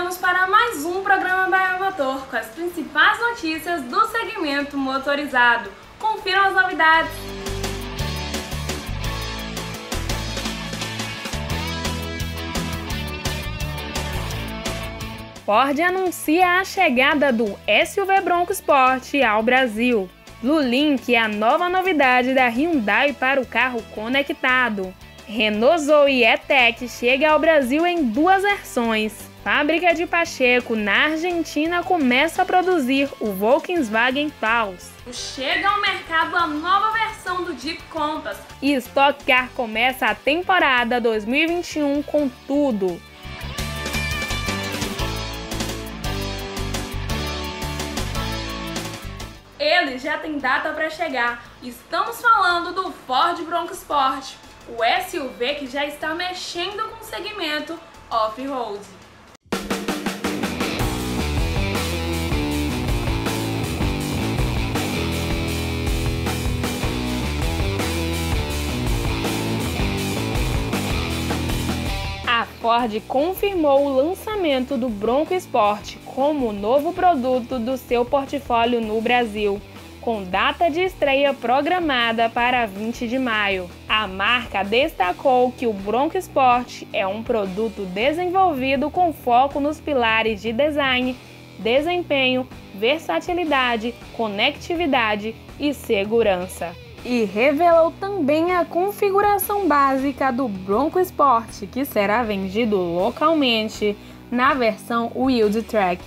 chegamos para mais um programa Bahia Motor com as principais notícias do segmento motorizado. Confiram as novidades. Ford anuncia a chegada do SUV Bronco Sport ao Brasil. Lulink é a nova novidade da Hyundai para o carro conectado. Renault Zoe E-Tech chega ao Brasil em duas versões. Fábrica de Pacheco, na Argentina, começa a produzir o Volkswagen Taos. Chega ao mercado a nova versão do Jeep Compass. E Stock Car começa a temporada 2021 com tudo. Ele já tem data para chegar. Estamos falando do Ford Bronco Sport o SUV que já está mexendo com o segmento off-road. A Ford confirmou o lançamento do Bronco Sport como novo produto do seu portfólio no Brasil com data de estreia programada para 20 de maio. A marca destacou que o Bronco Sport é um produto desenvolvido com foco nos pilares de design, desempenho, versatilidade, conectividade e segurança. E revelou também a configuração básica do Bronco Sport, que será vendido localmente na versão Wild Track.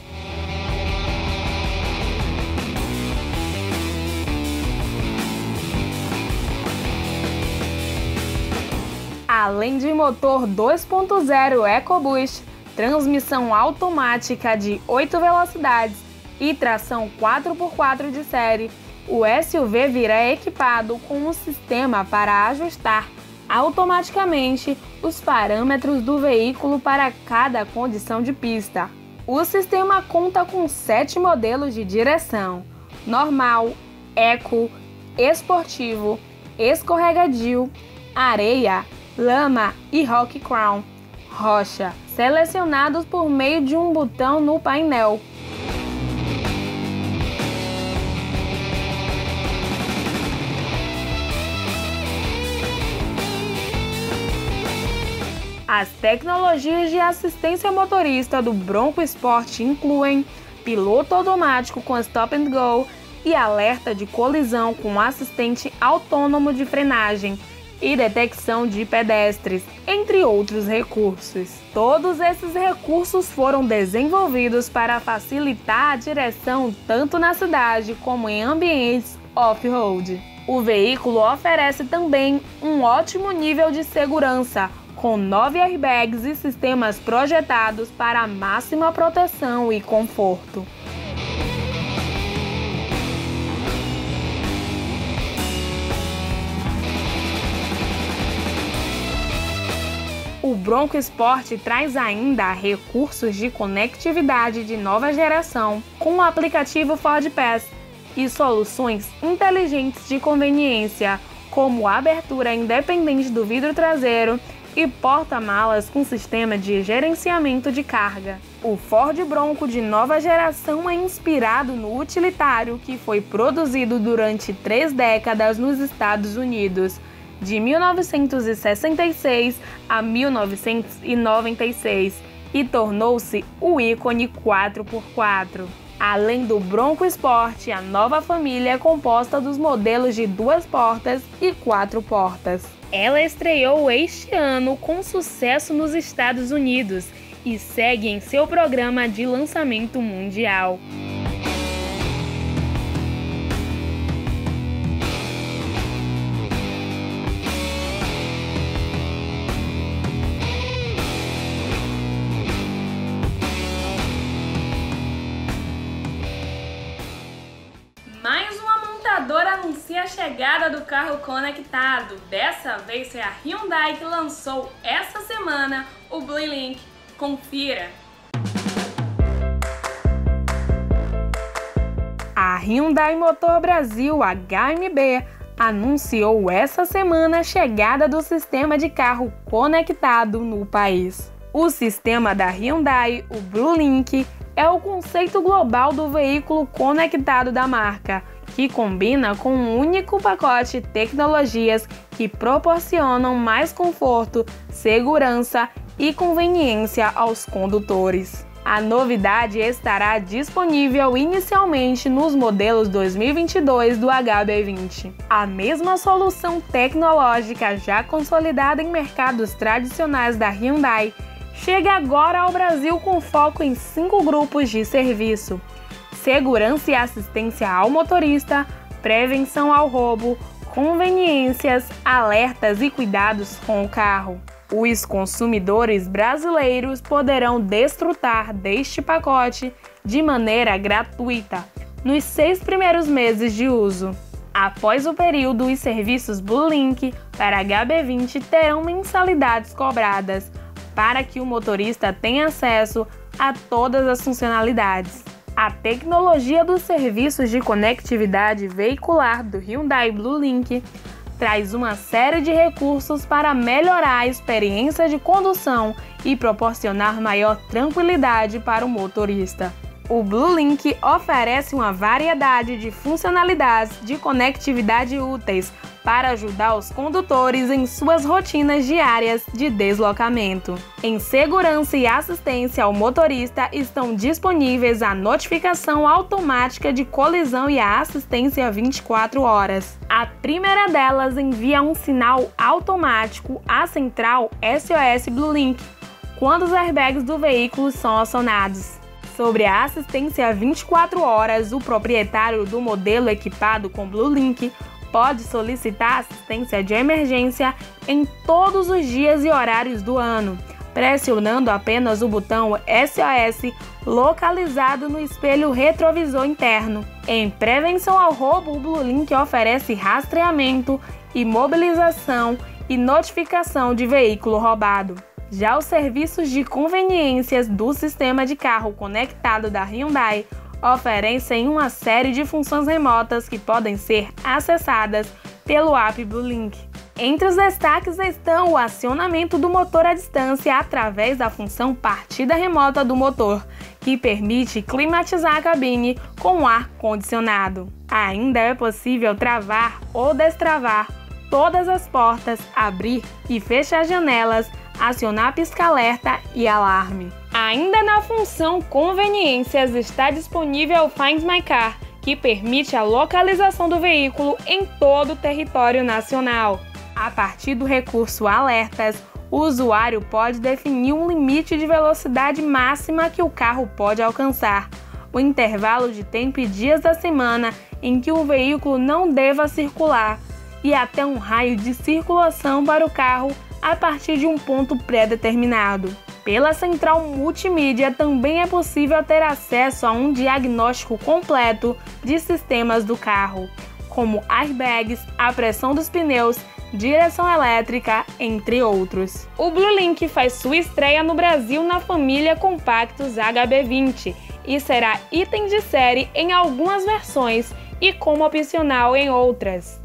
além de motor 2.0 EcoBoost, transmissão automática de 8 velocidades e tração 4x4 de série, o SUV virá equipado com um sistema para ajustar automaticamente os parâmetros do veículo para cada condição de pista. O sistema conta com sete modelos de direção: normal, eco, esportivo, escorregadio, areia, lama e rock crown, rocha, selecionados por meio de um botão no painel. As tecnologias de assistência motorista do Bronco Sport incluem piloto automático com stop and go e alerta de colisão com assistente autônomo de frenagem e detecção de pedestres, entre outros recursos. Todos esses recursos foram desenvolvidos para facilitar a direção tanto na cidade como em ambientes off-road. O veículo oferece também um ótimo nível de segurança, com nove airbags e sistemas projetados para máxima proteção e conforto. O Bronco Sport traz ainda recursos de conectividade de nova geração com o aplicativo Ford Pass e soluções inteligentes de conveniência, como abertura independente do vidro traseiro e porta-malas com sistema de gerenciamento de carga. O Ford Bronco de nova geração é inspirado no utilitário que foi produzido durante três décadas nos Estados Unidos de 1966 a 1996 e tornou-se o ícone 4x4. Além do Bronco Sport, a nova família é composta dos modelos de duas portas e quatro portas. Ela estreou este ano com sucesso nos Estados Unidos e segue em seu programa de lançamento mundial. Carro conectado. Dessa vez foi a Hyundai que lançou essa semana o Blue Link. Confira! A Hyundai Motor Brasil HMB anunciou essa semana a chegada do sistema de carro conectado no país. O sistema da Hyundai, o BlueLink, é o conceito global do veículo conectado da marca, que combina com um único pacote tecnologias que proporcionam mais conforto, segurança e conveniência aos condutores. A novidade estará disponível inicialmente nos modelos 2022 do HB20. A mesma solução tecnológica já consolidada em mercados tradicionais da Hyundai chega agora ao Brasil com foco em cinco grupos de serviço: segurança e assistência ao motorista, prevenção ao roubo, conveniências, alertas e cuidados com o carro. Os consumidores brasileiros poderão desfrutar deste pacote de maneira gratuita nos seis primeiros meses de uso. Após o período, os serviços Blue Link para HB20 terão mensalidades cobradas para que o motorista tenha acesso a todas as funcionalidades. A tecnologia dos serviços de conectividade veicular do Hyundai Blue Link traz uma série de recursos para melhorar a experiência de condução e proporcionar maior tranquilidade para o motorista. O Blue Link oferece uma variedade de funcionalidades de conectividade úteis para ajudar os condutores em suas rotinas diárias de deslocamento. Em segurança e assistência ao motorista estão disponíveis a notificação automática de colisão e a assistência 24 horas. A primeira delas envia um sinal automático à central SOS Blue Link quando os airbags do veículo são acionados. Sobre a assistência 24 horas, o proprietário do modelo equipado com Blue Link pode solicitar assistência de emergência em todos os dias e horários do ano, pressionando apenas o botão SOS localizado no espelho retrovisor interno. Em prevenção ao roubo, o BlueLink oferece rastreamento, imobilização e notificação de veículo roubado. Já os serviços de conveniências do sistema de carro conectado da Hyundai oferecem uma série de funções remotas que podem ser acessadas pelo app BlueLink. Entre os destaques estão o acionamento do motor à distância através da função partida remota do motor, que permite climatizar a cabine com ar condicionado. Ainda é possível travar ou destravar todas as portas, abrir e fechar janelas, acionar pisca-alerta e alarme. Ainda na função Conveniências está disponível o Find My Car, que permite a localização do veículo em todo o território nacional. A partir do recurso Alertas, o usuário pode definir um limite de velocidade máxima que o carro pode alcançar, o intervalo de tempo e dias da semana em que o veículo não deva circular e até um raio de circulação para o carro a partir de um ponto pré-determinado. Pela central multimídia também é possível ter acesso a um diagnóstico completo de sistemas do carro, como airbags, a pressão dos pneus, direção elétrica, entre outros. O BlueLink faz sua estreia no Brasil na família Compactos HB20 e será item de série em algumas versões e como opcional em outras.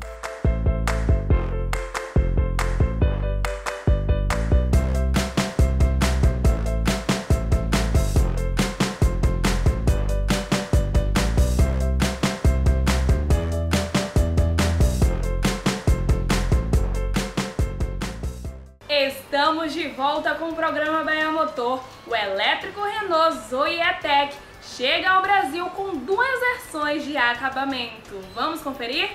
Volta com o programa Bahia Motor. O elétrico Renault Zoe E-Tech chega ao Brasil com duas versões de acabamento. Vamos conferir?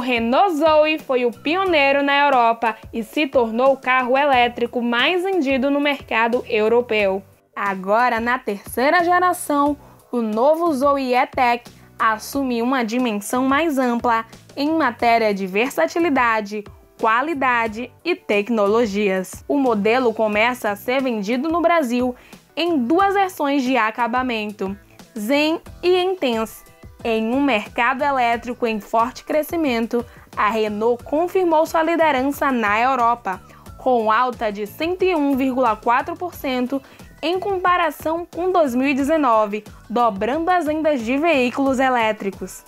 Renault Zoe foi o pioneiro na Europa e se tornou o carro elétrico mais vendido no mercado europeu. Agora, na terceira geração, o novo Zoe E-Tech assume uma dimensão mais ampla em matéria de versatilidade, qualidade e tecnologias. O modelo começa a ser vendido no Brasil em duas versões de acabamento, Zen e Intense em um mercado elétrico em forte crescimento, a Renault confirmou sua liderança na Europa, com alta de 101,4% em comparação com 2019, dobrando as vendas de veículos elétricos.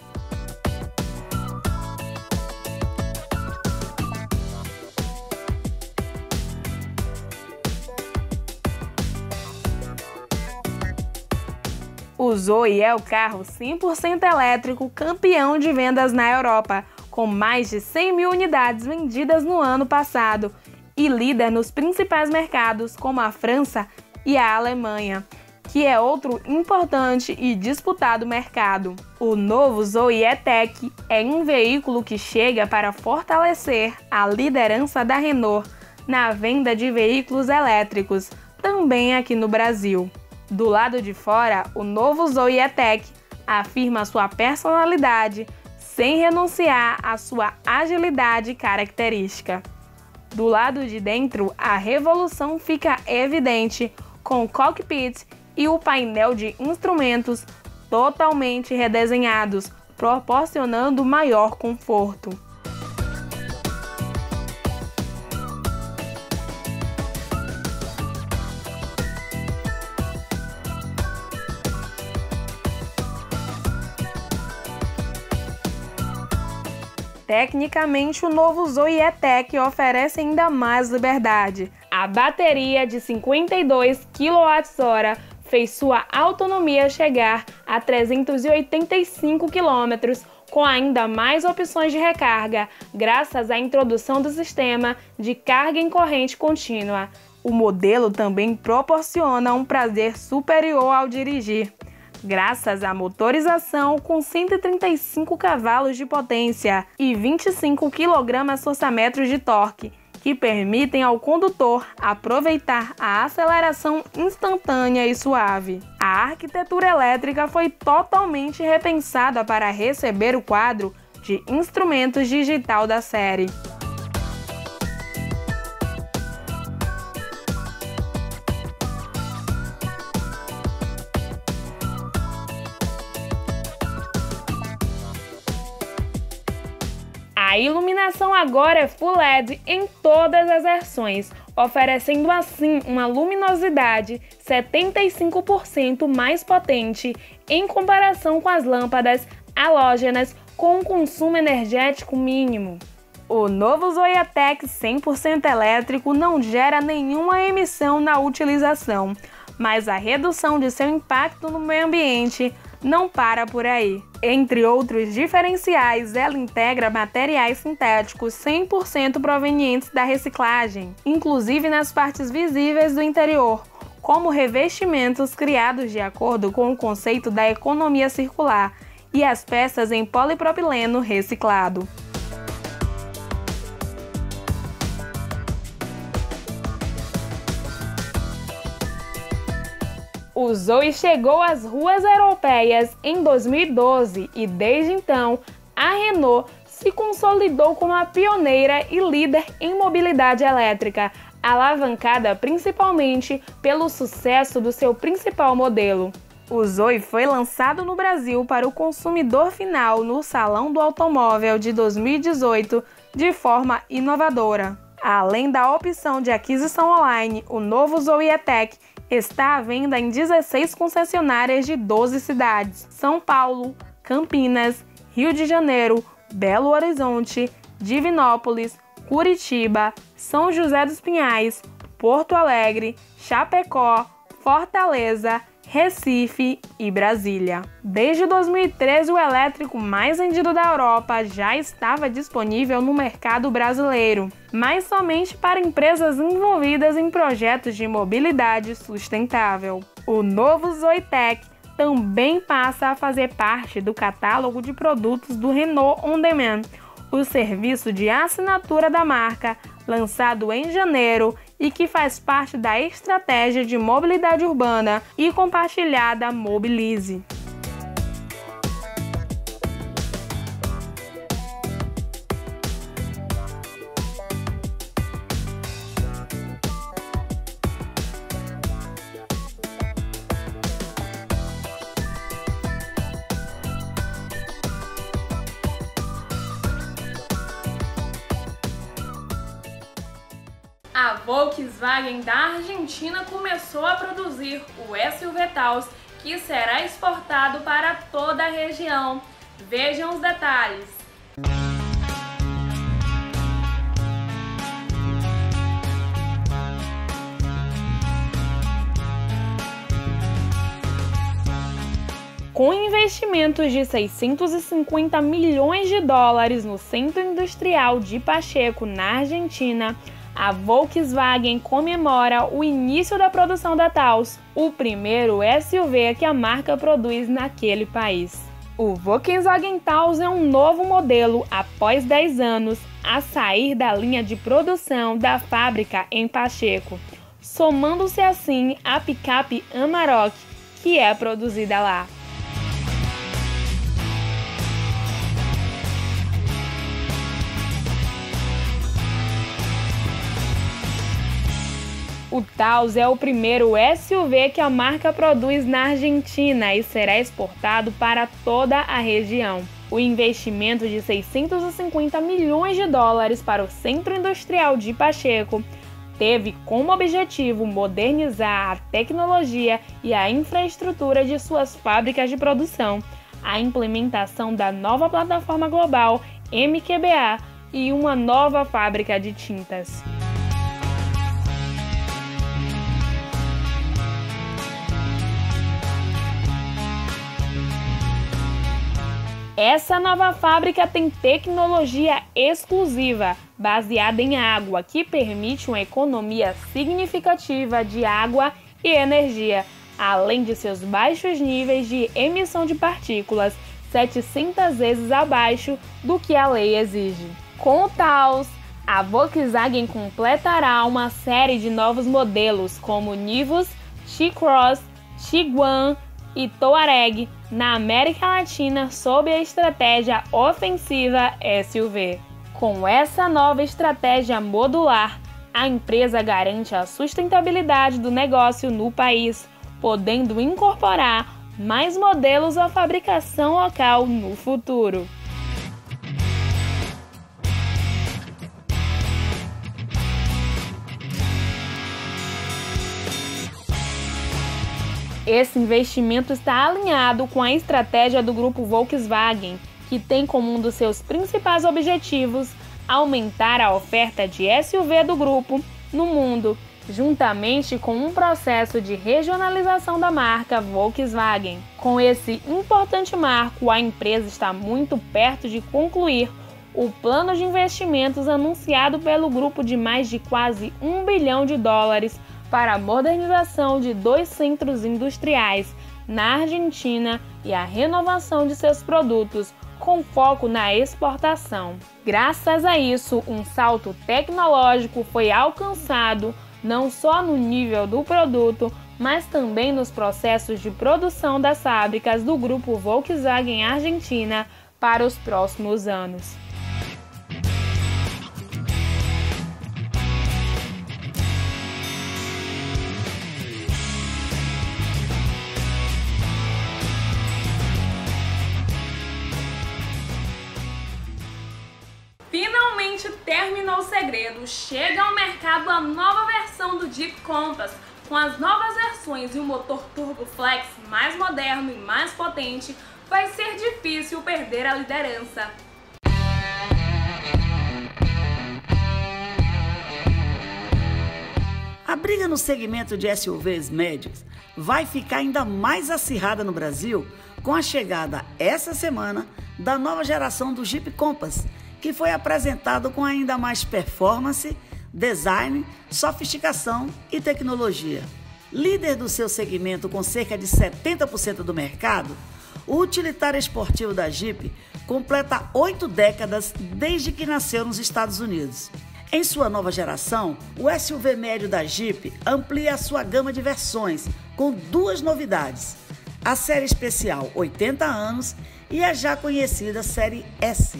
O Zoe é o carro 100% elétrico campeão de vendas na Europa, com mais de 100 mil unidades vendidas no ano passado e líder nos principais mercados como a França e a Alemanha, que é outro importante e disputado mercado. O novo Zoe E-Tech é um veículo que chega para fortalecer a liderança da Renault na venda de veículos elétricos, também aqui no Brasil. Do lado de fora, o novo Zoe E-Tech afirma sua personalidade sem renunciar à sua agilidade característica. Do lado de dentro, a revolução fica evidente com o cockpit e o painel de instrumentos totalmente redesenhados, proporcionando maior conforto. Tecnicamente, o novo Zoe E-Tech oferece ainda mais liberdade. A bateria de 52 kWh fez sua autonomia chegar a 385 km, com ainda mais opções de recarga, graças à introdução do sistema de carga em corrente contínua. O modelo também proporciona um prazer superior ao dirigir graças à motorização com 135 cavalos de potência e 25 kgfm de torque, que permitem ao condutor aproveitar a aceleração instantânea e suave. A arquitetura elétrica foi totalmente repensada para receber o quadro de instrumentos digital da série. A iluminação agora é Full LED em todas as versões, oferecendo assim uma luminosidade 75% mais potente em comparação com as lâmpadas halógenas com um consumo energético mínimo. O novo Zoyatec 100% elétrico não gera nenhuma emissão na utilização, mas a redução de seu impacto no meio ambiente não para por aí. Entre outros diferenciais, ela integra materiais sintéticos 100% provenientes da reciclagem, inclusive nas partes visíveis do interior, como revestimentos criados de acordo com o conceito da economia circular e as peças em polipropileno reciclado. O Zoe chegou às ruas europeias em 2012 e desde então a Renault se consolidou como a pioneira e líder em mobilidade elétrica, alavancada principalmente pelo sucesso do seu principal modelo. O Zoe foi lançado no Brasil para o consumidor final no Salão do Automóvel de 2018 de forma inovadora. Além da opção de aquisição online, o novo Zoe E-Tech está à venda em 16 concessionárias de 12 cidades: São Paulo, Campinas, Rio de Janeiro, Belo Horizonte, Divinópolis, Curitiba, São José dos Pinhais, Porto Alegre, Chapecó, Fortaleza, Recife e Brasília. Desde 2013, o elétrico mais vendido da Europa já estava disponível no mercado brasileiro, mas somente para empresas envolvidas em projetos de mobilidade sustentável. O novo Zoitec também passa a fazer parte do catálogo de produtos do Renault On Demand, o serviço de assinatura da marca, lançado em janeiro e que faz parte da estratégia de mobilidade urbana e compartilhada Mobilize. Volkswagen da Argentina começou a produzir o SUV Taos, que será exportado para toda a região. Vejam os detalhes. Com investimentos de 650 milhões de dólares no Centro Industrial de Pacheco, na Argentina, a Volkswagen comemora o início da produção da Taos, o primeiro SUV que a marca produz naquele país. O Volkswagen Taos é um novo modelo após 10 anos a sair da linha de produção da fábrica em Pacheco, somando-se assim à picape Amarok, que é produzida lá. O Taos é o primeiro SUV que a marca produz na Argentina e será exportado para toda a região. O investimento de 650 milhões de dólares para o Centro Industrial de Pacheco teve como objetivo modernizar a tecnologia e a infraestrutura de suas fábricas de produção, a implementação da nova plataforma global MQBA e uma nova fábrica de tintas. Essa nova fábrica tem tecnologia exclusiva, baseada em água, que permite uma economia significativa de água e energia, além de seus baixos níveis de emissão de partículas, 700 vezes abaixo do que a lei exige. Com o Taos, a Volkswagen completará uma série de novos modelos como Nivus, T-Cross, Tiguan e Touareg na América Latina sob a estratégia ofensiva SUV. Com essa nova estratégia modular, a empresa garante a sustentabilidade do negócio no país, podendo incorporar mais modelos à fabricação local no futuro. Esse investimento está alinhado com a estratégia do grupo Volkswagen, que tem como um dos seus principais objetivos aumentar a oferta de SUV do grupo no mundo, juntamente com um processo de regionalização da marca Volkswagen. Com esse importante marco, a empresa está muito perto de concluir o plano de investimentos anunciado pelo grupo de mais de quase um bilhão de dólares para a modernização de dois centros industriais na Argentina e a renovação de seus produtos com foco na exportação. Graças a isso, um salto tecnológico foi alcançado não só no nível do produto, mas também nos processos de produção das fábricas do grupo Volkswagen Argentina para os próximos anos. Terminou o segredo, chega ao mercado a nova versão do Jeep Compass, com as novas versões e o motor Turbo Flex mais moderno e mais potente, vai ser difícil perder a liderança. A briga no segmento de SUVs médios vai ficar ainda mais acirrada no Brasil com a chegada essa semana da nova geração do Jeep Compass, que foi apresentado com ainda mais performance, design, sofisticação e tecnologia. Líder do seu segmento com cerca de 70% do mercado, o utilitário esportivo da Jeep completa oito décadas desde que nasceu nos Estados Unidos. Em sua nova geração, o SUV médio da Jeep amplia a sua gama de versões com duas novidades: a série especial 80 anos e a já conhecida série S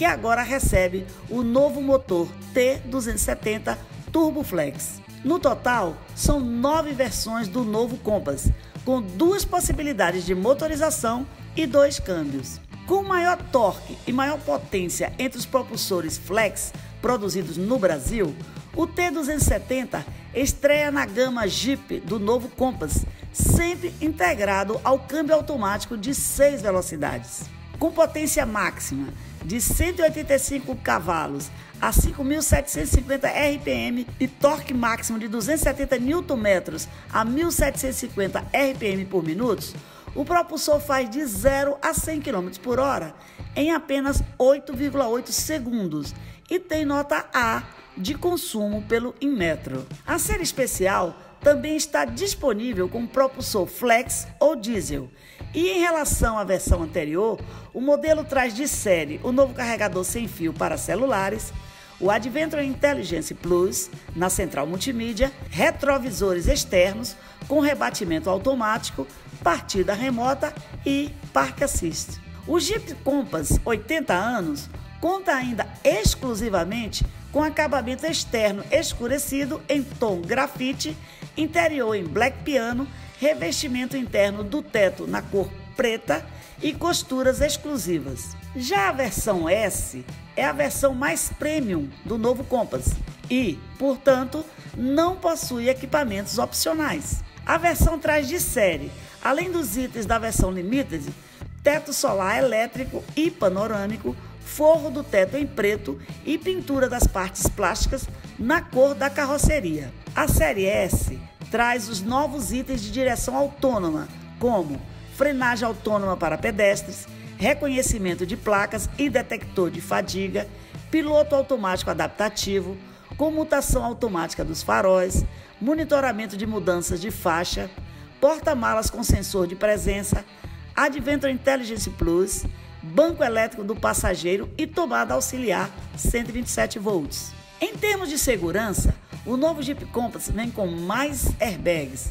que agora recebe o novo motor T270 Turbo Flex. No total, são nove versões do novo Compass, com duas possibilidades de motorização e dois câmbios. Com maior torque e maior potência entre os propulsores flex produzidos no Brasil, O T270 estreia na gama Jeep do novo Compass, sempre integrado ao câmbio automático de 6 velocidades. Com potência máxima de 185 cavalos a 5.750 RPM e torque máximo de 270 Nm a 1.750 RPM por minuto, o propulsor faz de 0 a 100 km por hora em apenas 8,8 segundos e tem nota A de consumo pelo Inmetro. A série especial também está disponível com propulsor flex ou diesel. E em relação à versão anterior, o modelo traz de série o novo carregador sem fio para celulares, o Adventure Intelligence Plus na central multimídia, retrovisores externos com rebatimento automático, partida remota e Park Assist. O Jeep Compass 80 anos conta ainda exclusivamente com acabamento externo escurecido em tom grafite, interior em black piano, revestimento interno do teto na cor preta e costuras exclusivas. Já a versão S é a versão mais premium do novo Compass e, portanto, não possui equipamentos opcionais. A versão traz de série, além dos itens da versão Limited, teto solar elétrico e panorâmico, forro do teto em preto e pintura das partes plásticas na cor da carroceria. A série S traz os novos itens de direção autônoma, como frenagem autônoma para pedestres, reconhecimento de placas e detector de fadiga, piloto automático adaptativo, comutação automática dos faróis, monitoramento de mudanças de faixa, porta-malas com sensor de presença, Adventure Intelligence Plus, banco elétrico do passageiro e tomada auxiliar 127 volts. Em termos de segurança, o novo Jeep Compass vem com mais airbags.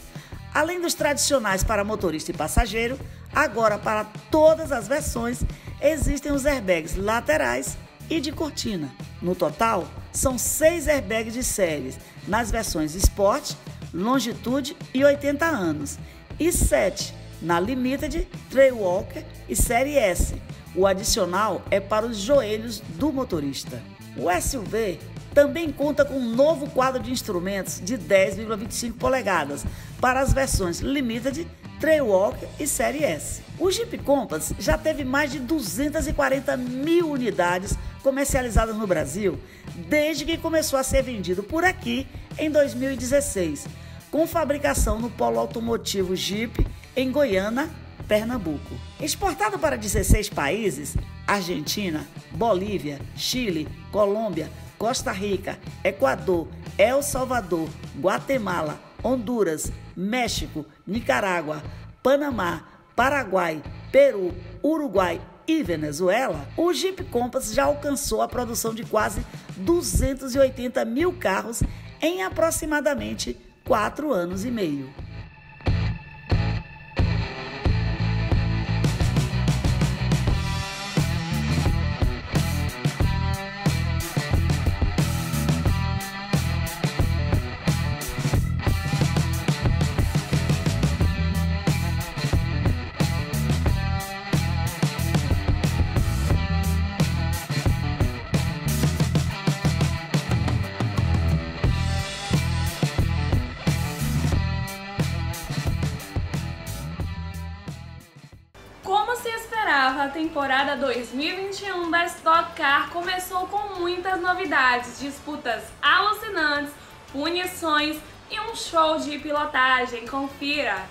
Além dos tradicionais para motorista e passageiro, agora para todas as versões existem os airbags laterais e de cortina. No total, são seis airbags de séries nas versões Sport, Longitude e 80 anos, e sete na Limited, Trailwalker e Série S. O adicional é para os joelhos do motorista. O SUV também conta com um novo quadro de instrumentos de 10,25 polegadas para as versões Limited, Trailwalker e Série S. O Jeep Compass já teve mais de 240 mil unidades comercializadas no Brasil desde que começou a ser vendido por aqui em 2016, com fabricação no polo automotivo Jeep em Goiânia, Pernambuco. Exportado para 16 países: Argentina, Bolívia, Chile, Colômbia, Costa Rica, Equador, El Salvador, Guatemala, Honduras, México, Nicarágua, Panamá, Paraguai, Peru, Uruguai e Venezuela, o Jeep Compass já alcançou a produção de quase 280 mil carros em aproximadamente quatro anos e meio. 2021 da Stock Car começou com muitas novidades, disputas alucinantes, punições e um show de pilotagem. Confira!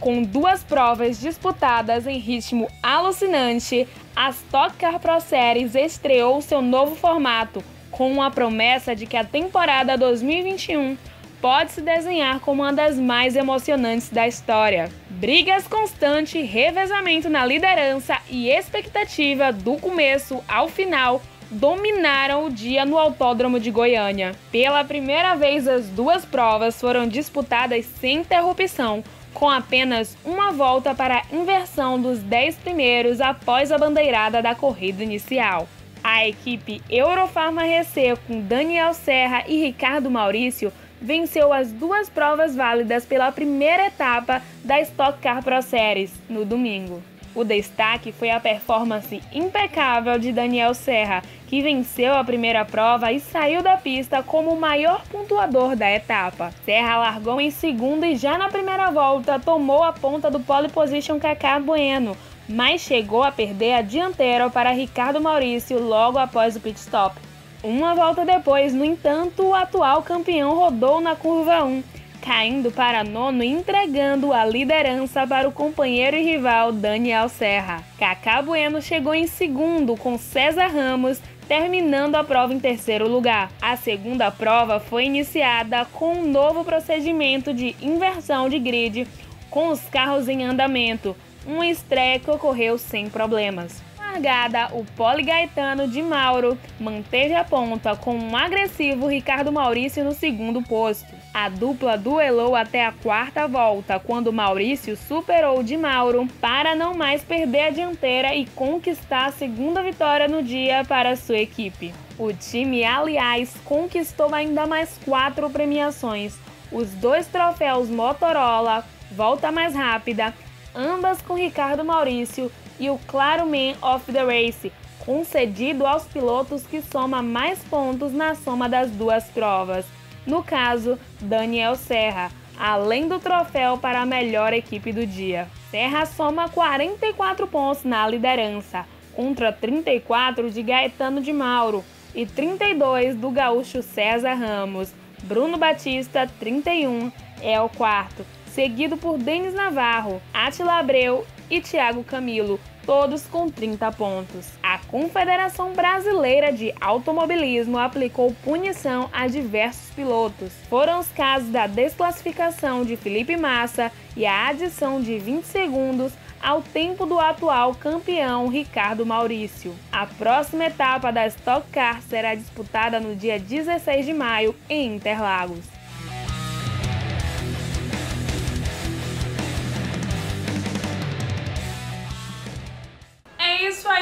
Com duas provas disputadas em ritmo alucinante, a Stock Car Pro Series estreou seu novo formato, com a promessa de que a temporada 2021 pode se desenhar como uma das mais emocionantes da história. Brigas constantes, revezamento na liderança e expectativa do começo ao final dominaram o dia no Autódromo de Goiânia. Pela primeira vez, as duas provas foram disputadas sem interrupção, com apenas uma volta para a inversão dos 10 primeiros após a bandeirada da corrida inicial. A equipe Eurofarma RC com Daniel Serra e Ricardo Maurício venceu as duas provas válidas pela primeira etapa da Stock Car Pro Series no domingo. O destaque foi a performance impecável de Daniel Serra, que venceu a primeira prova e saiu da pista como o maior pontuador da etapa. Serra largou em segundo e já na primeira volta tomou a ponta do pole position Kaká Bueno, mas chegou a perder a dianteira para Ricardo Maurício logo após o pit stop. Uma volta depois, no entanto, o atual campeão rodou na curva 1 caindo para nono e entregando a liderança para o companheiro e rival Daniel Serra. Cacá Bueno chegou em segundo com César Ramos, terminando a prova em terceiro lugar. A segunda prova foi iniciada com um novo procedimento de inversão de grid com os carros em andamento, uma estreia que ocorreu sem problemas largada, o Poli Gaetano de Mauro manteve a ponta com um agressivo Ricardo Maurício no segundo posto. A dupla duelou até a quarta volta, quando Maurício superou de Mauro para não mais perder a dianteira e conquistar a segunda vitória no dia para sua equipe. O time, aliás, conquistou ainda mais quatro premiações: os dois troféus Motorola, volta mais rápida, ambas com Ricardo Maurício e o Claro Man of the Race, concedido aos pilotos que soma mais pontos na soma das duas provas. No caso, Daniel Serra, além do troféu para a melhor equipe do dia. Serra soma 44 pontos na liderança, contra 34 de Gaetano de Mauro e 32 do gaúcho César Ramos. Bruno Batista, 31, é o quarto, seguido por Denis Navarro, Atila Abreu e Thiago Camilo, todos com 30 pontos. A Confederação Brasileira de Automobilismo aplicou punição a diversos pilotos. Foram os casos da desclassificação de Felipe Massa e a adição de 20 segundos ao tempo do atual campeão Ricardo Maurício. A próxima etapa da Stock Car será disputada no dia 16 de maio em Interlagos.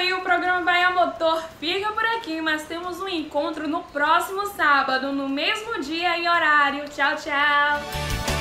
Aí, o programa Vai a Motor fica por aqui, mas temos um encontro no próximo sábado, no mesmo dia e horário. Tchau, tchau!